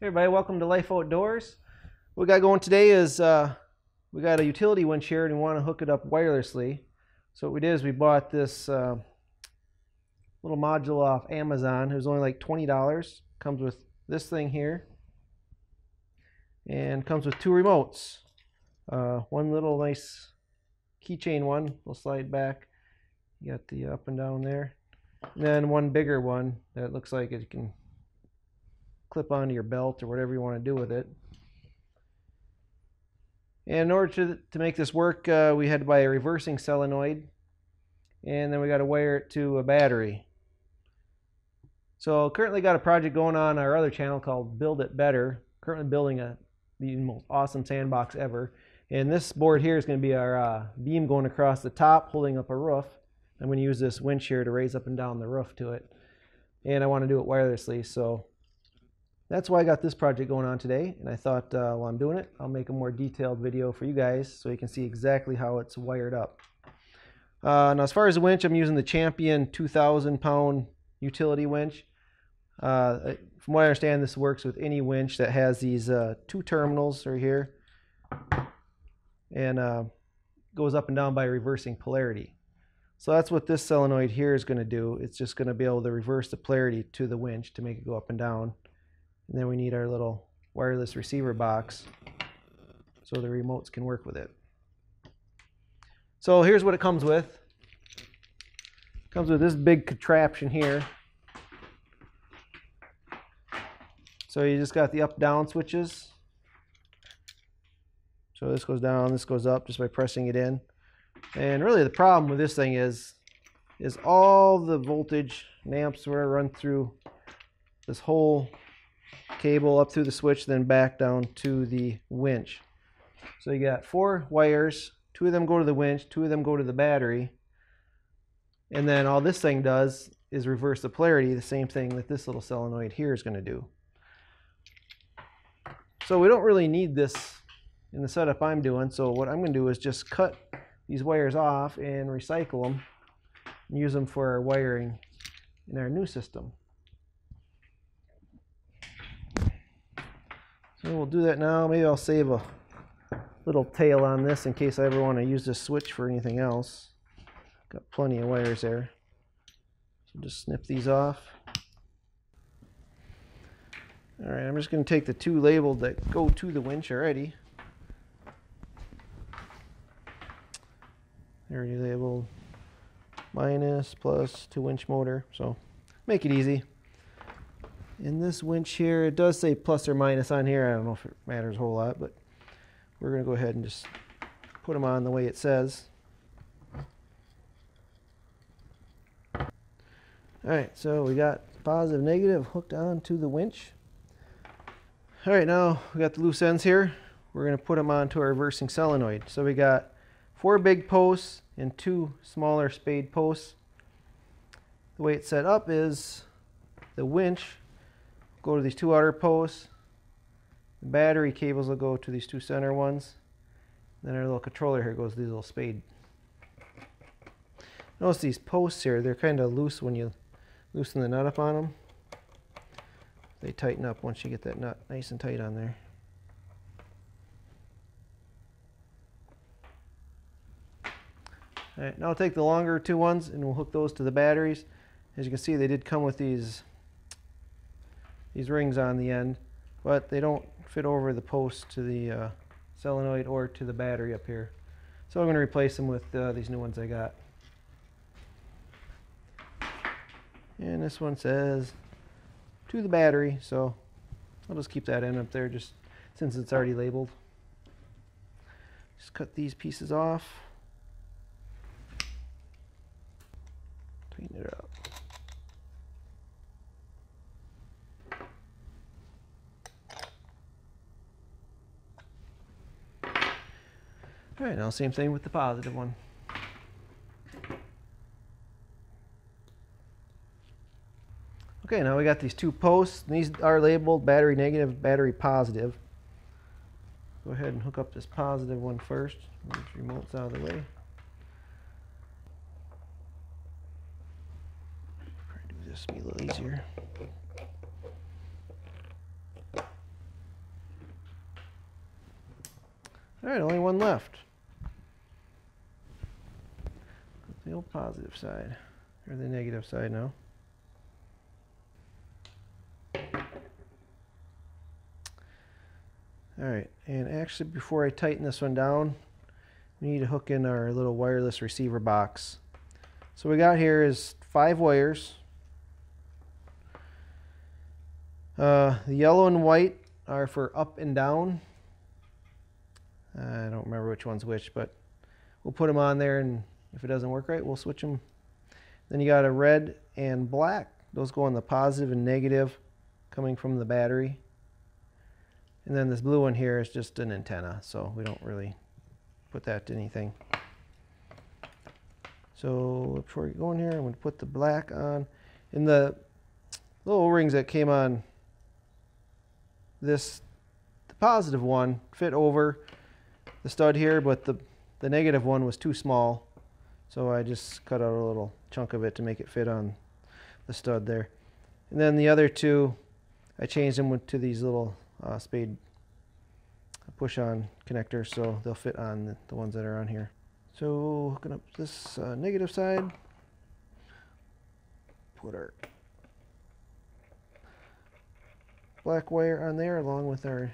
Hey everybody, welcome to Life Outdoors. What we got going today is uh, we got a utility winch here and we want to hook it up wirelessly. So what we did is we bought this uh, little module off Amazon. It was only like $20. Comes with this thing here and comes with two remotes. Uh, one little nice keychain one will slide back. You got the up and down there. And then one bigger one that looks like it can clip onto your belt or whatever you want to do with it. And in order to, to make this work, uh, we had to buy a reversing solenoid, and then we got to wire it to a battery. So currently got a project going on our other channel called Build It Better. Currently building a the most awesome sandbox ever. And this board here is going to be our uh, beam going across the top, holding up a roof. I'm going to use this winch here to raise up and down the roof to it. And I want to do it wirelessly, so that's why I got this project going on today. And I thought uh, while I'm doing it, I'll make a more detailed video for you guys so you can see exactly how it's wired up. Uh, now as far as the winch, I'm using the Champion 2,000 pound utility winch. Uh, from what I understand, this works with any winch that has these uh, two terminals right here and uh, goes up and down by reversing polarity. So that's what this solenoid here is going to do. It's just going to be able to reverse the polarity to the winch to make it go up and down. And then we need our little wireless receiver box so the remotes can work with it. So here's what it comes with. It comes with this big contraption here. So you just got the up down switches. So this goes down, this goes up just by pressing it in. And really the problem with this thing is is all the voltage and amps were run through this whole cable up through the switch then back down to the winch. So you got four wires, two of them go to the winch, two of them go to the battery. And then all this thing does is reverse the polarity, the same thing that this little solenoid here is going to do. So we don't really need this in the setup I'm doing. So what I'm going to do is just cut these wires off and recycle them and use them for our wiring in our new system. We'll do that now. Maybe I'll save a little tail on this in case I ever want to use this switch for anything else. Got plenty of wires there. So just snip these off. Alright, I'm just going to take the two labeled that go to the winch already. Already labeled minus plus two winch motor. So make it easy in this winch here, it does say plus or minus on here. I don't know if it matters a whole lot, but we're going to go ahead and just put them on the way it says. Alright, so we got positive, negative hooked on to the winch. Alright, now we got the loose ends here. We're going to put them onto our reversing solenoid. So we got four big posts and two smaller spade posts. The way it's set up is the winch go to these two outer posts. The battery cables will go to these two center ones. Then our little controller here goes to these little spade. Notice these posts here, they're kind of loose when you loosen the nut up on them. They tighten up once you get that nut nice and tight on there. Alright, now I'll take the longer two ones and we'll hook those to the batteries. As you can see, they did come with these these rings on the end, but they don't fit over the post to the uh, solenoid or to the battery up here. So I'm going to replace them with uh, these new ones I got. And this one says to the battery, so I'll just keep that end up there just since it's already labeled. Just cut these pieces off. All right, now same thing with the positive one. Okay, now we got these two posts. These are labeled battery negative, battery positive. Go ahead and hook up this positive one first. Move the remotes out of the way. Try to do this be a little easier. All right, only one left. The old positive side, or the negative side now. All right, and actually before I tighten this one down, we need to hook in our little wireless receiver box. So we got here is five wires. Uh, the yellow and white are for up and down. I don't remember which one's which, but we'll put them on there and if it doesn't work right, we'll switch them. Then you got a red and black. Those go on the positive and negative coming from the battery. And then this blue one here is just an antenna, so we don't really put that to anything. So before we go in here, I'm going to put the black on. In the little O-rings that came on this, the positive one fit over the stud here, but the, the negative one was too small. So I just cut out a little chunk of it to make it fit on the stud there. And then the other two, I changed them to these little uh, spade push-on connectors so they'll fit on the, ones that are on here. So hooking up this uh, negative side, put our black wire on there along with our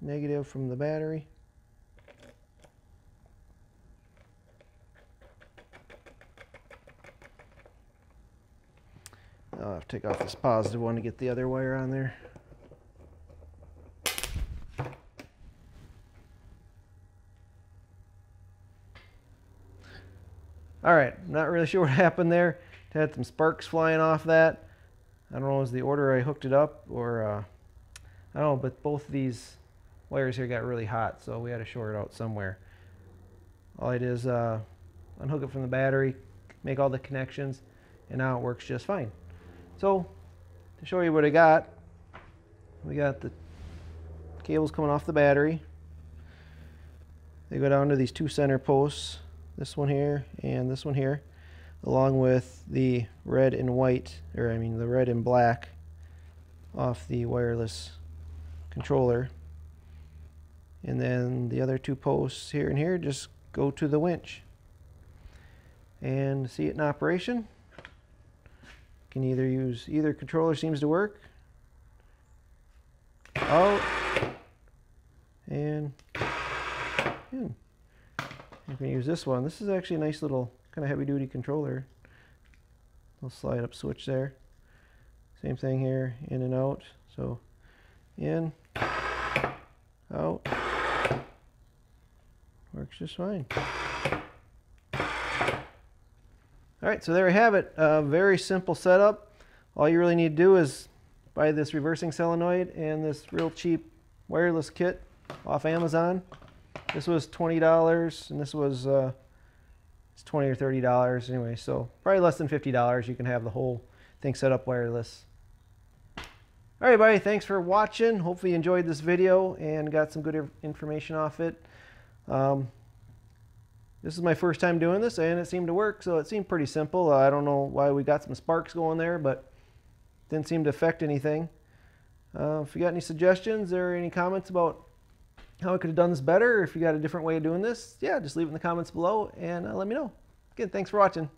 negative from the battery. I'll have to take off this positive one to get the other wire on there. All right, not really sure what happened there. It had some sparks flying off that. I don't know, was the order I hooked it up or, uh, I don't know, but both these wires here got really hot, so we had to short it out somewhere. All I did is uh, unhook it from the battery, make all the connections, and now it works just fine. So, to show you what I got, we got the cables coming off the battery. They go down to these two center posts this one here and this one here along with the red and white or I mean the red and black off the wireless controller and then the other two posts here and here just go to the winch and see it in operation can either use either controller seems to work out and hmm. in. Going to use this one. This is actually a nice little kind of heavy duty controller. Little slide up switch there. Same thing here, in and out. So in, out. Works just fine. Alright, so there we have it. A very simple setup. All you really need to do is buy this reversing solenoid and this real cheap wireless kit off Amazon. This was $20 and this was uh, it's 20 or $30 anyway. So probably less than $50 you can have the whole thing set up wireless. All right, everybody, thanks for watching. Hopefully you enjoyed this video and got some good information off it. Um, this is my first time doing this and it seemed to work, so it seemed pretty simple. I don't know why we got some sparks going there, but didn't seem to affect anything. Uh, if you got any suggestions or any comments about how I could have done this better, if you got a different way of doing this, yeah, just leave it in the comments below and uh, let me know. Again, thanks for watching.